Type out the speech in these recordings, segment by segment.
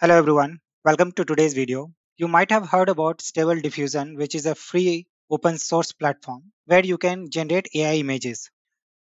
Hello everyone, welcome to today's video. You might have heard about Stable Diffusion, which is a free open source platform where you can generate AI images.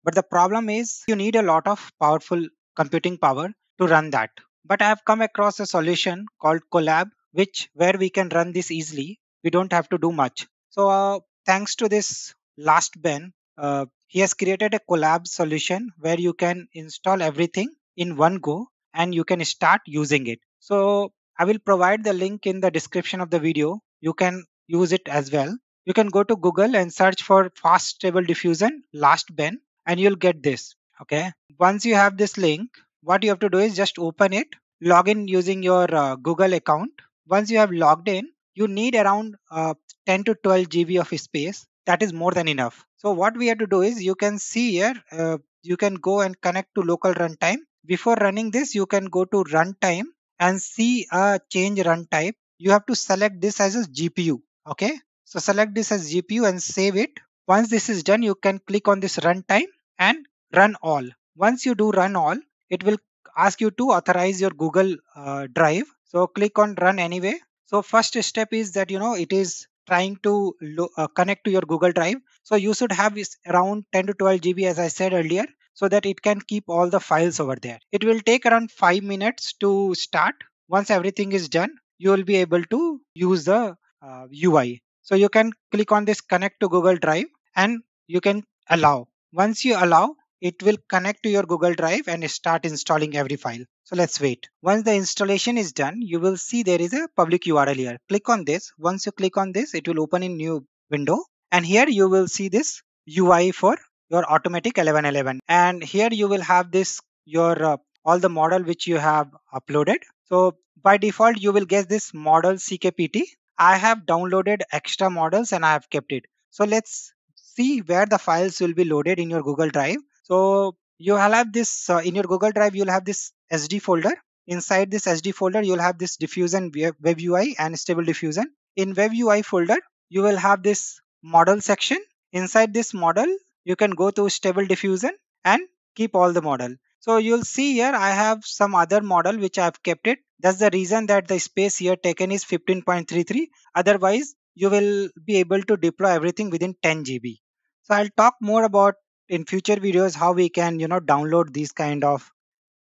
But the problem is you need a lot of powerful computing power to run that. But I have come across a solution called Colab, which where we can run this easily. We don't have to do much. So uh, thanks to this last Ben, uh, he has created a Colab solution where you can install everything in one go and you can start using it. So I will provide the link in the description of the video. You can use it as well. You can go to Google and search for fast stable diffusion last Ben and you'll get this. Okay. Once you have this link, what you have to do is just open it, log in using your uh, Google account. Once you have logged in, you need around uh, 10 to 12 GB of space. That is more than enough. So what we have to do is you can see here, uh, you can go and connect to local runtime. Before running this, you can go to runtime and see a change run type, you have to select this as a GPU. Okay. So select this as GPU and save it. Once this is done, you can click on this runtime and run all. Once you do run all, it will ask you to authorize your Google uh, Drive. So click on run anyway. So first step is that you know it is trying to uh, connect to your Google Drive. So you should have this around 10 to 12 GB as I said earlier so that it can keep all the files over there. It will take around five minutes to start. Once everything is done, you will be able to use the uh, UI. So you can click on this connect to Google Drive and you can allow. Once you allow, it will connect to your Google Drive and start installing every file. So let's wait. Once the installation is done, you will see there is a public URL here. Click on this. Once you click on this, it will open in new window. And here you will see this UI for your automatic 1111 and here you will have this your uh, all the model which you have uploaded. So by default you will get this model ckpt i have downloaded extra models and i have kept it. So let's see where the files will be loaded in your google drive. So you will have this uh, in your google drive you'll have this sd folder. Inside this sd folder you'll have this diffusion web ui and stable diffusion. In web ui folder you will have this model section. Inside this model you can go to stable diffusion and keep all the model. So you'll see here I have some other model which I've kept it. That's the reason that the space here taken is 15.33. Otherwise you will be able to deploy everything within 10 GB. So I'll talk more about in future videos how we can you know download these kind of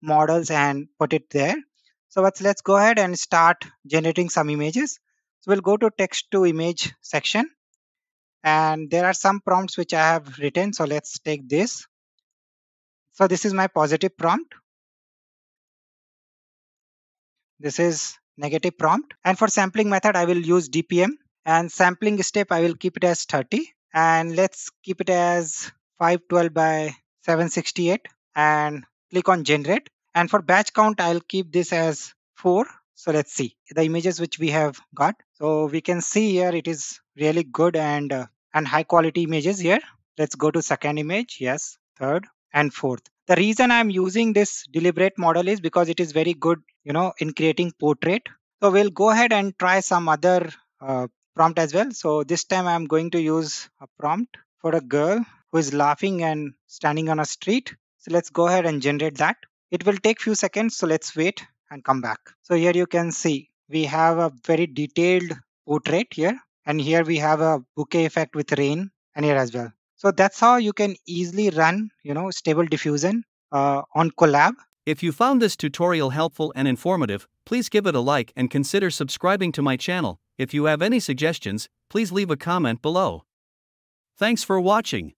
models and put it there. So let's let's go ahead and start generating some images. So we'll go to text to image section and there are some prompts which I have written. So let's take this. So this is my positive prompt. This is negative prompt. And for sampling method, I will use DPM and sampling step, I will keep it as 30 and let's keep it as 512 by 768 and click on generate. And for batch count, I'll keep this as 4 so let's see the images which we have got. So we can see here it is really good and uh, and high quality images here. Let's go to second image. Yes, third and fourth. The reason I'm using this deliberate model is because it is very good, you know, in creating portrait. So we'll go ahead and try some other uh, prompt as well. So this time I'm going to use a prompt for a girl who is laughing and standing on a street. So let's go ahead and generate that. It will take few seconds. So let's wait and come back. So here you can see we have a very detailed portrait here and here we have a bokeh effect with rain and here as well. So that's how you can easily run, you know, stable diffusion uh, on Colab. If you found this tutorial helpful and informative, please give it a like and consider subscribing to my channel. If you have any suggestions, please leave a comment below. Thanks for watching.